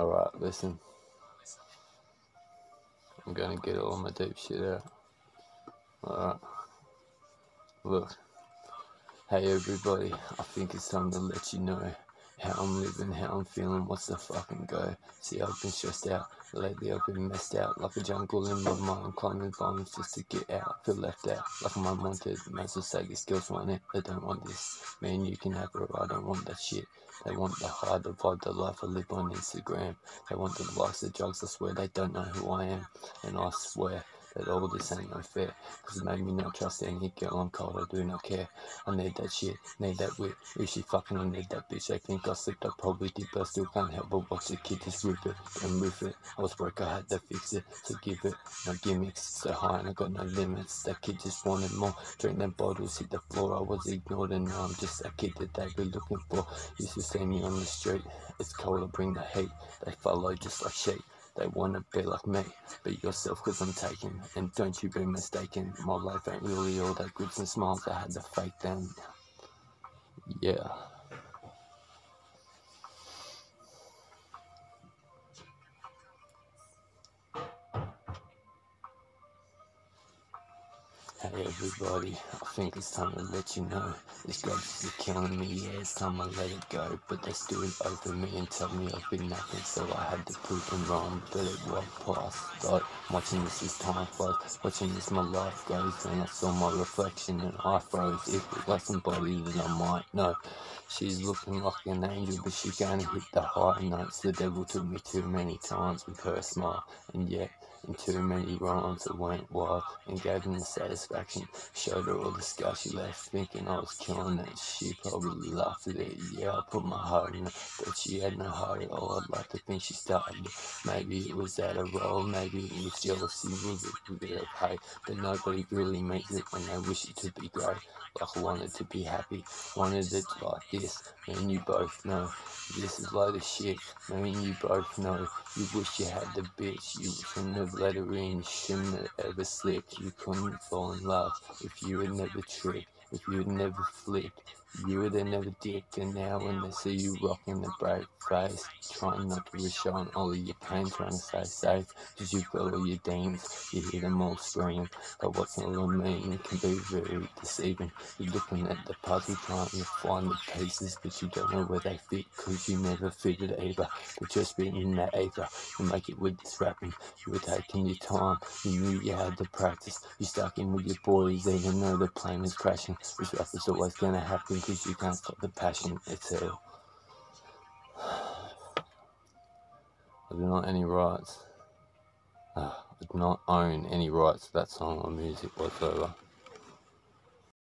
Alright, listen. I'm gonna get all my deep shit out. Alright. Look. Hey everybody, I think it's time to let you know how I'm living, how I'm feeling, what's the fucking go. See, I've been stressed out. Lately, I've been messed out like a jungle in my mind, climbing bombs just to get out. Feel left out like I'm unwanted. Might as say these girls want it, they don't want this. Man, you can have it, I don't want that shit. They want the high, the vibe, the life I live on Instagram. They want the likes, the drugs, I swear they don't know who I am. And I swear that all this ain't no fair. Cause it made me not trust any girl I'm cold, I do not care. I need that shit, need that wit. If she fucking, I need that bitch. I think I slipped, I probably did, but I still can't help but watch the kid just rip it and rip it. I was broke, I had to fix it, so give it. No gimmicks, so high and I got no limits. That kid just wanted more. Drink them bottles, hit the floor, I was ignored, and now I'm just that kid that they were looking for. Used to see me on the street, it's cold, I bring the heat. They follow just like sheep. They wanna be like me, be yourself cause I'm taken. And don't you be mistaken, my life ain't really all that grits and smiles, I had to fake them. Yeah. Hey everybody, I think it's time to let you know This drugs is killing me, yeah, it's time I let it go. But they stood over me and told me I've been nothing So I had to prove them wrong, but it walked past. God, watching this as time flies. Watching this my life goes And I saw my reflection and I froze. If it was somebody then I might know. She's looking like an angel but she gonna hit the high notes. The devil took me too many times with her smile. And yet in too many rhymes that went wild and gave them the satisfaction. Showed her all the scars she left, thinking I was killing it. She probably laughed at it. Yeah, I put my heart in it, but she had no heart at all. I'd like to think she started. Maybe it was at of role, maybe it was jealousy, was it a bit of hate. But nobody really makes it when they wish it to be great. Like I wanted to be happy, wanted it like this. And you both know this is load of shit. Me and you both know you wish you had the bitch. You have let her in, shouldn't ever slipped. You couldn't fall in love if you had never tricked, if you had never flipped. You would have never dicked, and now when they see you rocking the brave face, trying not to show on all of your pain, trying to stay safe, cause you've got all your demons, you hear them all scream, but what's all I mean can be very deceiving. You're looking at the puzzle, trying to find the pieces, but you don't know where they fit, cause you never figured either, but just being in that ether, you make it with this rapping, you were taking your time, you knew you had to practice, you stuck in with your boys, even though the plane was crashing, this rap is always gonna happen, because you can't stop the passion itself. I do not any rights. Uh, I do not own any rights to that song or music whatsoever.